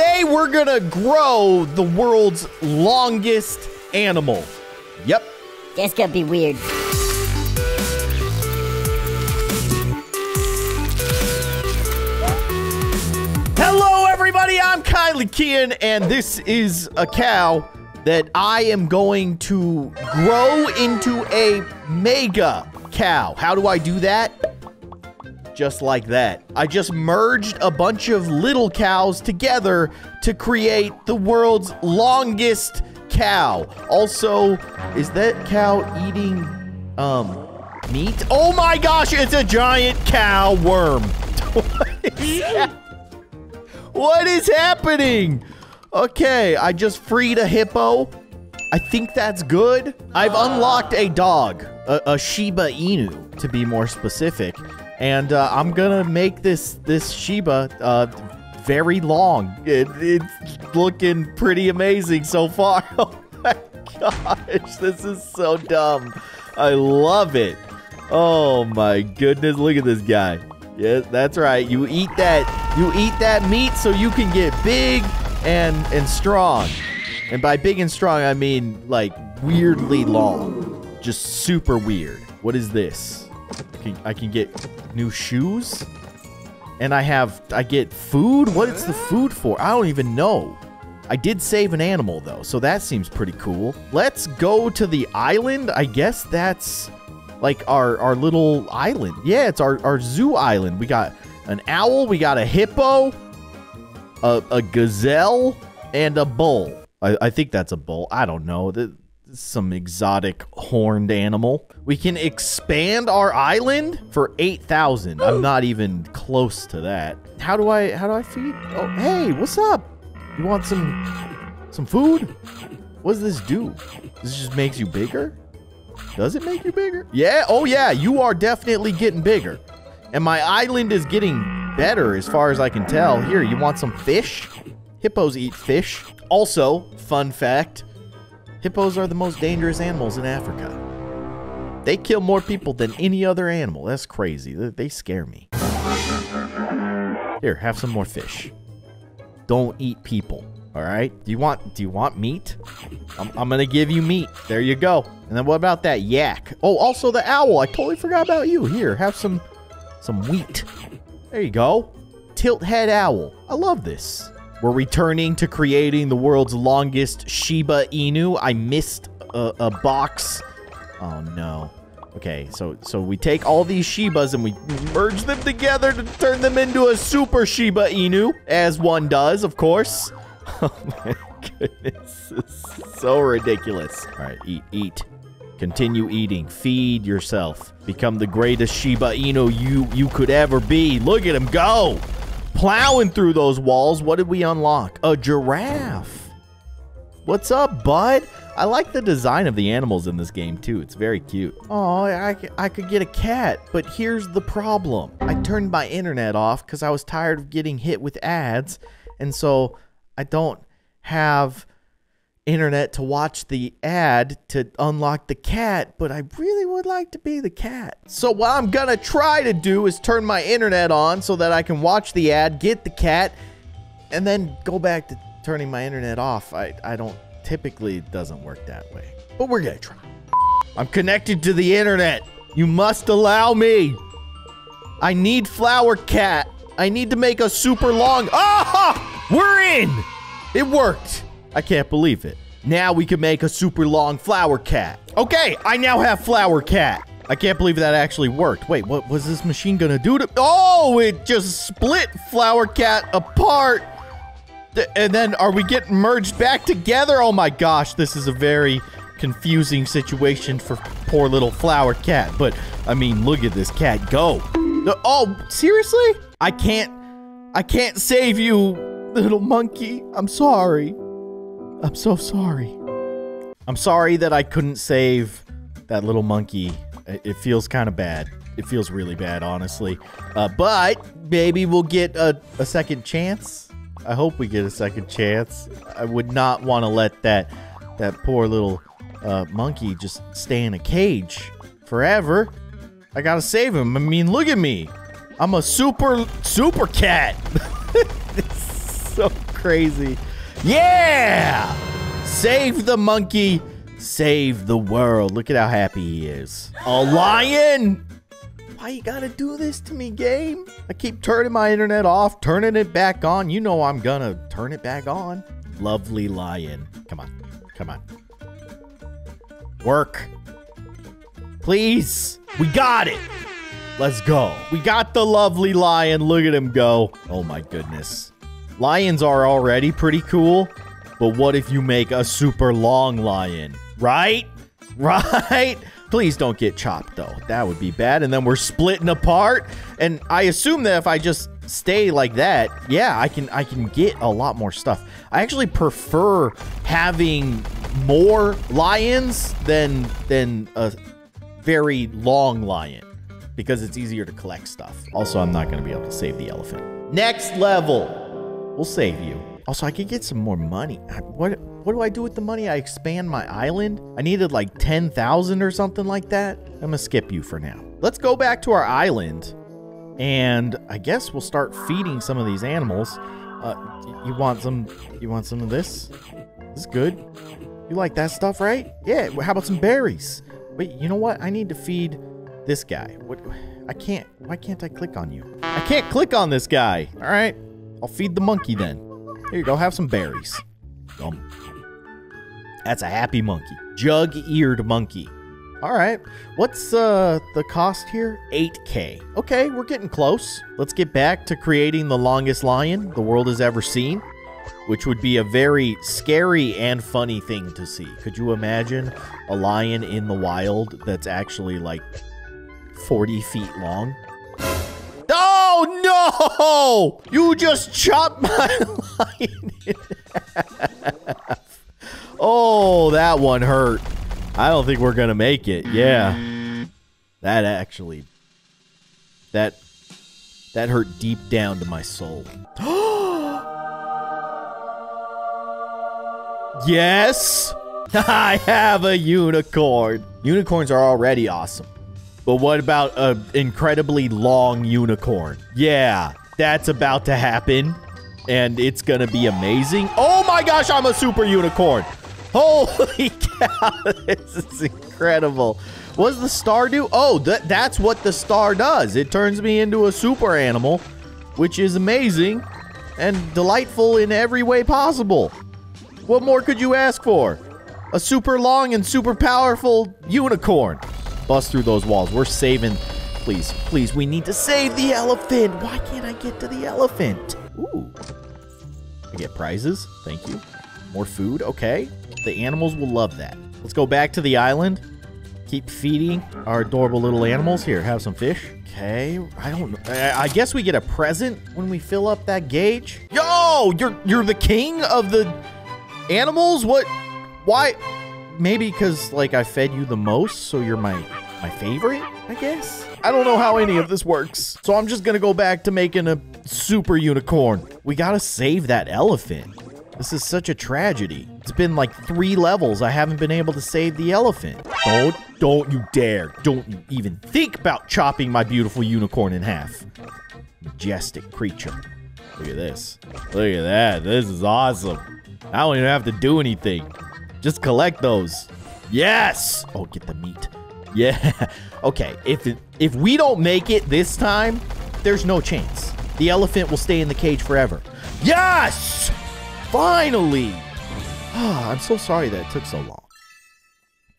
Today, we're gonna grow the world's longest animal. Yep. That's gonna be weird. Hello, everybody. I'm Kindly Keyin, and this is a cow that I am going to grow into a mega cow. How do I do that? Just like that. I just merged a bunch of little cows together to create the world's longest cow. Also, is that cow eating, um, meat? Oh my gosh, it's a giant cow worm. what, is happening? Okay, I just freed a hippo. I think that's good. I've unlocked a dog, a, a Shiba Inu, to be more specific, and uh, I'm gonna make this this Shiba uh, very long. It, it's looking pretty amazing so far. Oh my gosh, this is so dumb. I love it. Oh my goodness, look at this guy. Yes, that's right. You eat that you eat that meat so you can get big and and strong. And by big and strong, I mean like weirdly long. Just super weird. What is this? I can, I can get new shoes? And I have I get food? What is the food for? I don't even know. I did save an animal though, so that seems pretty cool. Let's go to the island. I guess that's like our our little island. Yeah, it's our our zoo island. We got an owl, we got a hippo, a, a gazelle, and a bull. I, I think that's a bull. I don't know. Th- Some exotic horned animal. We can expand our island for 8,000. I'm not even close to that. How do I how do I feed? Oh, hey, what's up? You want some some food? What does this do? This just makes you bigger? Does it make you bigger? Yeah, oh yeah, you are definitely getting bigger. And my island is getting better as far as I can tell. Here, you want some fish? Hippos eat fish. Also, fun fact, hippos are the most dangerous animals in Africa. They kill more people than any other animal. That's crazy. They, scare me. Here, have some more fish. Don't eat people. All right. Do you want do you want meat? I'm, I'm gonna give you meat. There you go. And then what about that yak? Oh, also the owl. I totally forgot about you. Here, have some some wheat. There you go. Tilt head owl. I love this. We're returning to creating the world's longest Shiba Inu. I missed a, a box. Oh no. Okay, so so we take all these Shibas and we merge them together to turn them into a super Shiba Inu, as one does, of course. Oh my goodness, so ridiculous. All right, eat, eat. Continue eating. Feed yourself. Become the greatest Shiba Inu you you could ever be. Look at him go, plowing through those walls. What did we unlock? A giraffe. What's up, bud? I like the design of the animals in this game too. It's very cute. Oh, I, I could get a cat, but here's the problem. I turned my internet off because I was tired of getting hit with ads, and so I don't have internet to watch the ad to unlock the cat, but I really would like to be the cat. So what I'm gonna try to do is turn my internet on so that I can watch the ad, get the cat, and then go back to turning my internet off. I, I don't typically doesn't work that way. But we're gonna try. I'm connected to the internet. You must allow me. I need flower cat. I need to make a super long. Ah! We're in. It worked. I can't believe it. Now we can make a super long flower cat. Okay, I now have flower cat. I can't believe that actually worked. Wait, what was this machine gonna do to- Oh, it just split flower cat apart. And then are we getting merged back together? Oh my gosh, this is a very confusing situation for poor little flower cat. But I mean, look at this cat go. Oh, seriously? I can't I can't save you, little monkey. I'm sorry. I'm so sorry. I'm sorry that I couldn't save that little monkey. It feels kind of bad. It feels really bad, honestly. Uh, but maybe we'll get a, a second chance. I hope we get a second chance. I would not want to let that that poor little uh, monkey just stay in a cage forever. I gotta save him. I mean, look at me. I'm a super super cat. it's so crazy. Yeah! Save the monkey, save the world. Look at how happy he is. A lion? Why you gotta do this to me, game? I keep turning my internet off, turning it back on. You know I'm gonna turn it back on. Lovely lion. Come on. Come on. Work. Please. We got it. Let's go. We got the lovely lion. Look at him go. Oh my goodness. Lions are already pretty cool, but what if you make a super long lion? Right? Right? Please don't get chopped though. That would be bad. And then we're splitting apart. And I assume that if I just stay like that, yeah, I can I can get a lot more stuff. I actually prefer having more lions than than a very long lion because it's easier to collect stuff. Also, I'm not going to be able to save the elephant. Next level. We'll save you. Also, I could get some more money. What what do I do with the money? I expand my island? I needed like 10,000 or something like that. I'm gonna skip you for now. Let's go back to our island. And I guess we'll start feeding some of these animals. Uh, you want some, you want some of this? This is good. You like that stuff, right? Yeah, how about some berries? Wait, you know what? I need to feed this guy. What? I can't, why can't I click on you? I can't click on this guy. All right, I'll feed the monkey then. Here you go, have some berries. Um, that's a happy monkey. Jug-eared monkey. All right. What's uh the cost here? 8k. Okay, we're getting close. Let's get back to creating the longest lion the world has ever seen, which would be a very scary and funny thing to see. Could you imagine a lion in the wild that's actually like 40 feet long? Oh no! You just chopped my lion in half. Oh, that one hurt. I don't think we're going to make it. Yeah. That actually that that hurt deep down to my soul. yes. I have a unicorn. Unicorns are already awesome. But what about an incredibly long unicorn? Yeah, that's about to happen. And it's to be amazing. Oh my gosh, I'm a super unicorn. Holy cow, this is incredible. What does the star do? Oh, th that's what the star does. It turns me into a super animal, which is amazing and delightful in every way possible. What more could you ask for? A super long and super powerful unicorn. Bust through those walls. We're saving. Please, please, we need to save the elephant. Why can't I get to the elephant? Ooh. I get prizes. Thank you. More food. Okay. The animals will love that. Let's go back to the island. Keep feeding our adorable little animals. Here, have some fish. Okay, I don't know. I guess we get a present when we fill up that gauge. Yo, you're you're the king of the animals? What? Why? Maybe because like I fed you the most, so you're my my favorite, I guess? I don't know how any of this works. So I'm just gonna go back to making a super unicorn. We gotta save that elephant. This is such a tragedy. It's been like three levels. I haven't been able to save the elephant. Don't, don't you dare. Don't you even think about chopping my beautiful unicorn in half. Majestic creature. Look at this. Look at that. This is awesome. I don't even have to do anything. Just collect those. Yes! Oh, get the meat. Yeah. Okay, if it, if we don't make it this time, there's no chance. The elephant will stay in the cage forever. Yes! Finally! Ah, I'm so sorry that it took so long.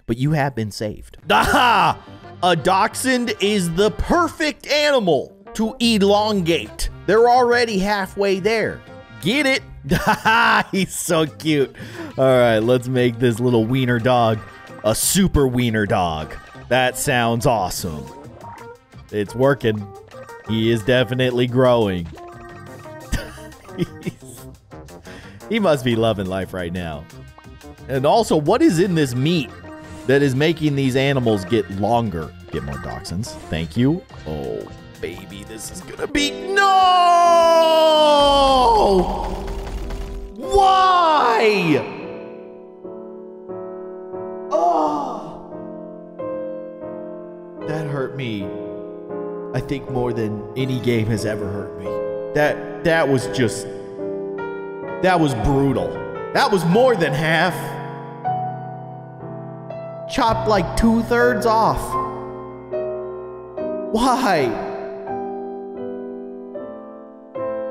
But you have been saved. Aha! A dachshund is the perfect animal to elongate. They're already halfway there. Get it? He's so cute. All right, let's make this little wiener dog a super wiener dog. That sounds awesome. It's working. He is definitely growing. he must be loving life right now. And also, what is in this meat that is making these animals get longer? Get more dachshunds. Thank you. Oh, baby, this is gonna be... No! Why? Oh! That hurt me. I think more than any game has ever hurt me. That that was just That was brutal. That was more than half. Chopped like two thirds off. Why?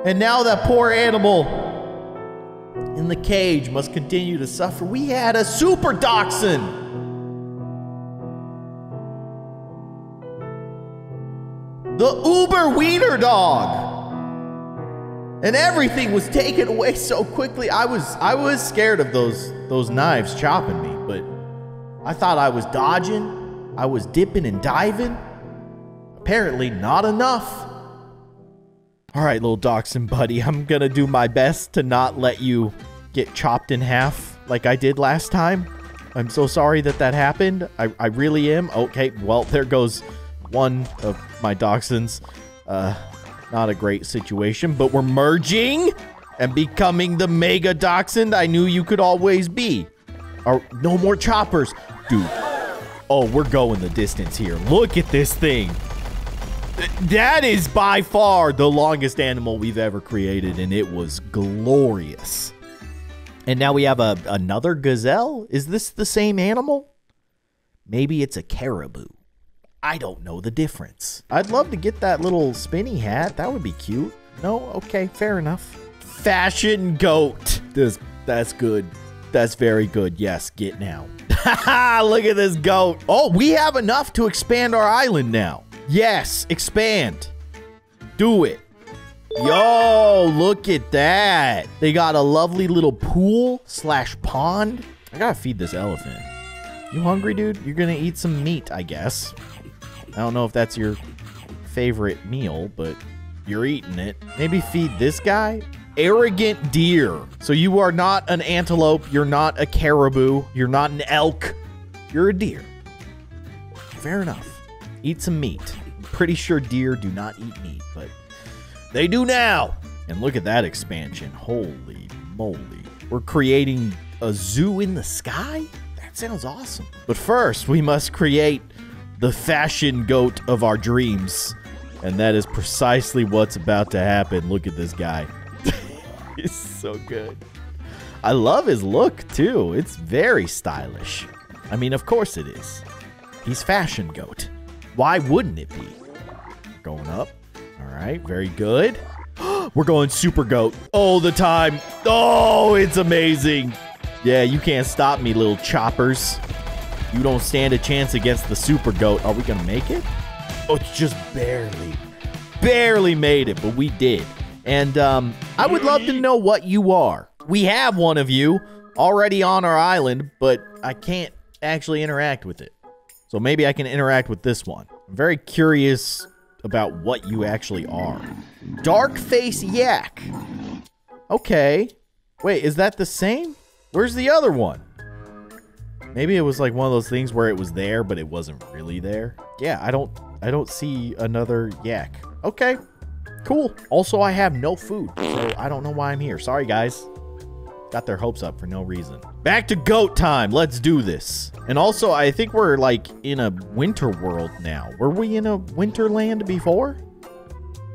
And now that poor animal in the cage must continue to suffer. We had a super dachshund. The Uber Wiener dog. And everything was taken away so quickly. I was I was scared of those those knives chopping me, but I thought I was dodging. I was dipping and diving. Apparently not enough. All right, little dachshund buddy, I'm to do my best to not let you get chopped in half like I did last time. I'm so sorry that that happened. I, I really am. Okay, well, there goes one of my dachshunds. Uh, not a great situation, but we're merging and becoming the mega dachshund I knew you could always be. Or no more choppers. Dude. Oh, we're going the distance here. Look at this thing. That is by far the longest animal we've ever created, and it was glorious. And now we have a another gazelle. Is this the same animal? Maybe it's a caribou. I don't know the difference. I'd love to get that little spinny hat. That would be cute. No? Okay, fair enough. Fashion goat. This that's good. That's very good. Yes, get now. Look at this goat. Oh, we have enough to expand our island now. Yes, expand. Do it. Yo, look at that. They got a lovely little pool slash pond. I gotta feed this elephant. You hungry, dude? You're gonna eat some meat, I guess. I don't know if that's your favorite meal, but you're eating it. Maybe feed this guy? Arrogant deer. So you are not an antelope. You're not a caribou. You're not an elk. You're a deer. Fair enough. Eat some meat. Pretty sure deer do not eat meat, but they do now. And look at that expansion. Holy moly. We're creating a zoo in the sky? That sounds awesome. But first, we must create the fashion goat of our dreams. And that is precisely what's about to happen. Look at this guy. He's so good. I love his look too. It's very stylish. I mean, of course it is. He's fashion goat. Why wouldn't it be? Going up. All right, very good. We're going super goat all the time. Oh, it's amazing. Yeah, you can't stop me, little choppers. You don't stand a chance against the super goat. Are we going to make it? Oh, it's just barely, barely made it, but we did. And um, I would love to know what you are. We have one of you already on our island, but I can't actually interact with it. So maybe I can interact with this one. I'm very curious about what you actually are. Dark face yak. Okay. Wait, is that the same? Where's the other one? Maybe it was like one of those things where it was there, but it wasn't really there. Yeah, I don't I don't see another yak. Okay, cool. Also, I have no food, so I don't know why I'm here. Sorry, guys. Got their hopes up for no reason. Back to goat time. Let's do this. And also, I think we're like in a winter world now. Were we in a winter land before?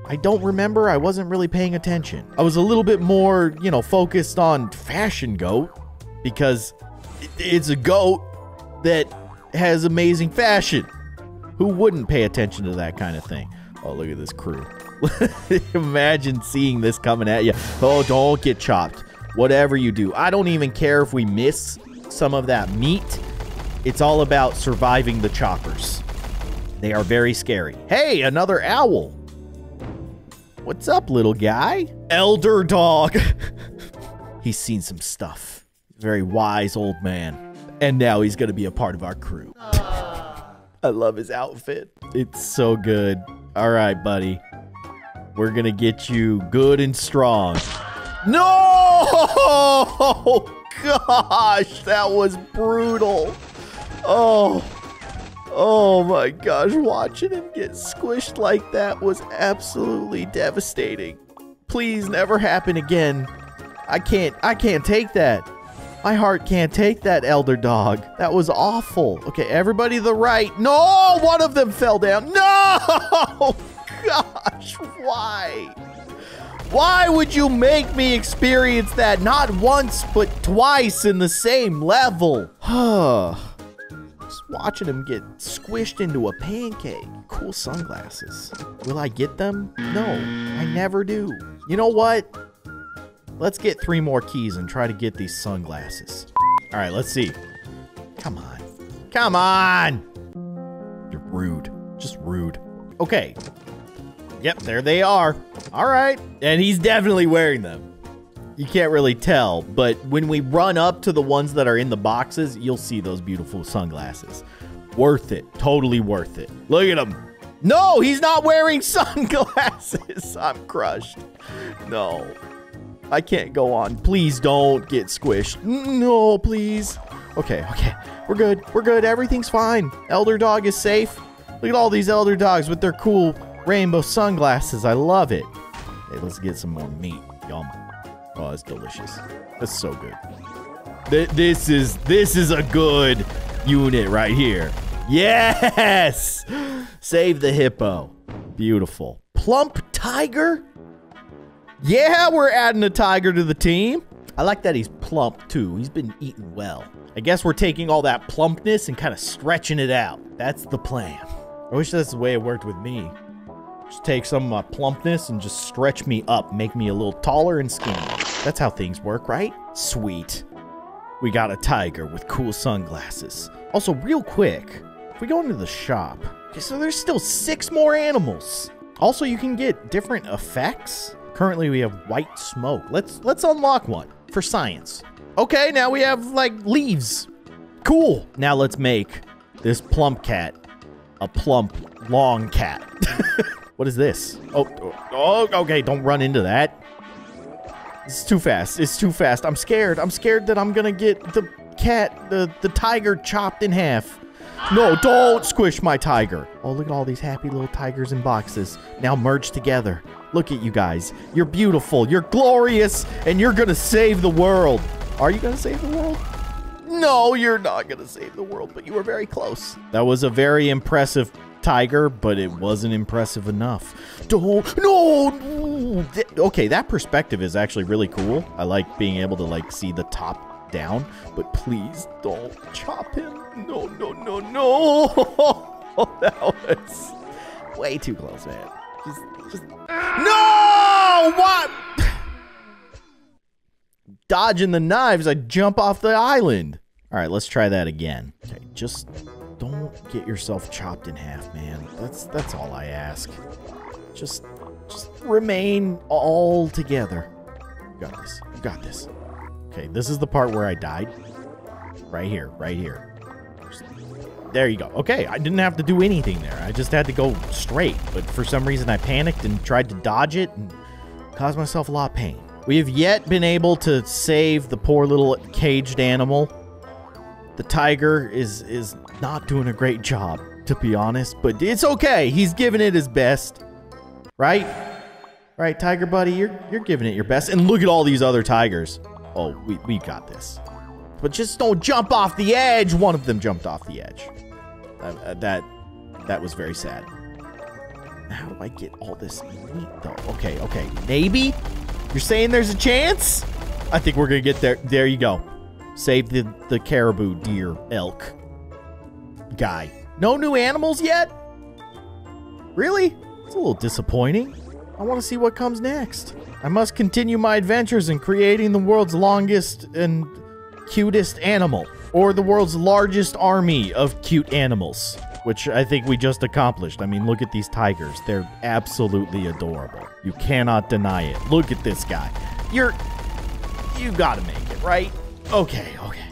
I don't remember. I wasn't really paying attention. I was a little bit more, you know, focused on fashion goat because it's a goat that has amazing fashion. Who wouldn't pay attention to that kind of thing? Oh, look at this crew. Imagine seeing this coming at you. Oh, don't get chopped. Whatever you do. I don't even care if we miss some of that meat. It's all about surviving the choppers. They are very scary. Hey, another owl. What's up, little guy? Elder dog. He's seen some stuff. Very wise old man. And now he's going to be a part of our crew. I love his outfit. It's so good. All right, buddy. We're going to get you good and strong. No! Gosh, that was brutal. Oh. Oh my gosh, watching him get squished like that was absolutely devastating. Please never happen again. I can't I can't take that. My heart can't take that elder dog. That was awful. Okay, everybody to the right. No, one of them fell down. No! Gosh, why? Why would you make me experience that not once, but twice in the same level? Just watching him get squished into a pancake. Cool sunglasses. Will I get them? No, I never do. You know what? Let's get three more keys and try to get these sunglasses. All right, let's see. Come on. Come on! You're rude. Just rude. Okay. Yep, there they are. All right. And he's definitely wearing them. You can't really tell, but when we run up to the ones that are in the boxes, you'll see those beautiful sunglasses. Worth it. Totally worth it. Look at him. No, he's not wearing sunglasses. I'm crushed. No. I can't go on. Please don't get squished. No, please. Okay, okay. We're good. We're good. Everything's fine. Elder dog is safe. Look at all these elder dogs with their cool rainbow sunglasses. I love it. Hey, let's get some more meat. Yum. Oh, it's delicious. That's so good. Th this is this is a good unit right here. Yes! Save the hippo. Beautiful. Plump tiger? Yeah, we're adding a tiger to the team. I like that he's plump too. He's been eating well. I guess we're taking all that plumpness and kind of stretching it out. That's the plan. I wish that's the way it worked with me. Just take some of my plumpness and just stretch me up, make me a little taller and skinny. That's how things work, right? Sweet. We got a tiger with cool sunglasses. Also, real quick, if we go into the shop, okay, so there's still six more animals. Also, you can get different effects. Currently, we have white smoke. Let's let's unlock one for science. Okay, now we have like leaves. Cool. Now let's make this plump cat a plump long cat. what is this? Oh, oh, okay. Don't run into that. It's too fast. It's too fast. I'm scared. I'm scared that I'm gonna get the cat, the the tiger chopped in half. No, don't squish my tiger. Oh, look at all these happy little tigers in boxes. Now merged together. Look at you guys. You're beautiful. You're glorious. And you're going to save the world. Are you going to save the world? No, you're not going to save the world, but you were very close. That was a very impressive tiger, but it wasn't impressive enough. Don't, no, okay, that perspective is actually really cool. I like being able to like see the top down, but please don't chop him. No, no, no, no. that was way too close, man. Just, just, no, what? Dodging the knives, I jump off the island. All right, let's try that again. Okay, just don't get yourself chopped in half, man. That's that's all I ask. Just just remain all together. You got this. You got this. Okay, this is the part where I died. Right here, right here. There you go. Okay, I didn't have to do anything there. I just had to go straight. But for some reason, I panicked and tried to dodge it and caused myself a lot of pain. We have yet been able to save the poor little caged animal. The tiger is is not doing a great job, to be honest, but it's okay. He's giving it his best. Right? Right, tiger buddy, you're you're giving it your best. And look at all these other tigers. Oh, we we got this. But just don't jump off the edge. One of them jumped off the edge. Uh, that that was very sad. How do I get all this meat though? Okay, okay. Maybe? You're saying there's a chance? I think we're gonna get there. There you go. Save the, the caribou, deer, elk guy. No new animals yet? Really? It's a little disappointing. I want to see what comes next. I must continue my adventures in creating the world's longest and cutest animal, or the world's largest army of cute animals, which I think we just accomplished. I mean, look at these tigers. They're absolutely adorable. You cannot deny it. Look at this guy. You're. You gotta make it, right? Okay, okay.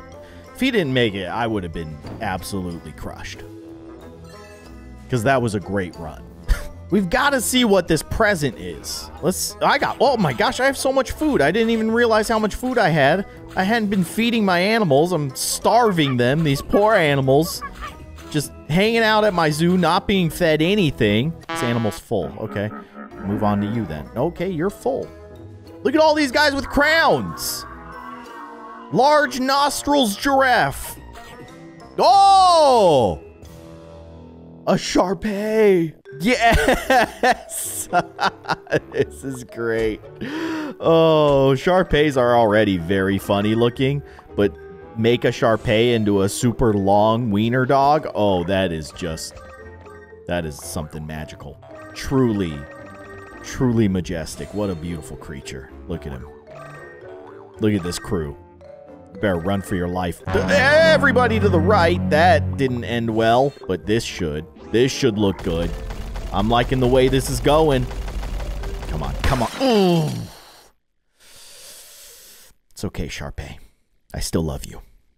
If he didn't make it, I would have been absolutely crushed. Because that was a great run. We've got to see what this present is. Let's. I got. Oh my gosh, I have so much food. I didn't even realize how much food I had. I hadn't been feeding my animals. I'm starving them, these poor animals. Just hanging out at my zoo, not being fed anything. This animal's full. Okay. Move on to you then. Okay, you're full. Look at all these guys with crowns. Large nostrils giraffe. Oh! A Sharpei. Yes. this is great. Oh, Sharpeis are already very funny looking, but make a Sharpei into a super long wiener dog. Oh, that is just that is something magical. Truly, truly majestic. What a beautiful creature. Look at him. Look at this crew. Better run for your life. Everybody to the right. That didn't end well, but this should. This should look good. I'm liking the way this is going. Come on, come on. It's okay, Sharpei. I still love you.